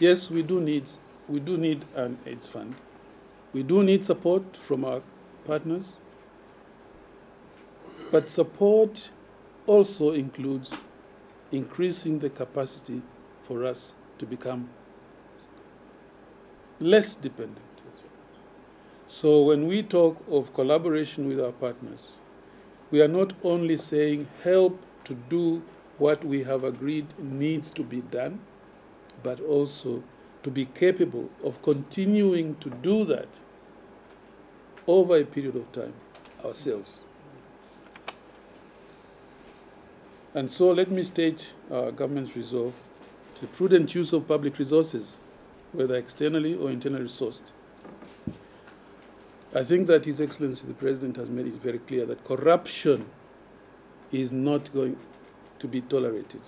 yes, we do need we do need an AIDS fund. We do need support from our partners, but support also includes increasing the capacity for us to become less dependent. So when we talk of collaboration with our partners, we are not only saying help to do what we have agreed needs to be done, but also to be capable of continuing to do that over a period of time ourselves. And so let me state our government's resolve to prudent use of public resources, whether externally or internally sourced. I think that His Excellency the President has made it very clear that corruption is not going to be tolerated.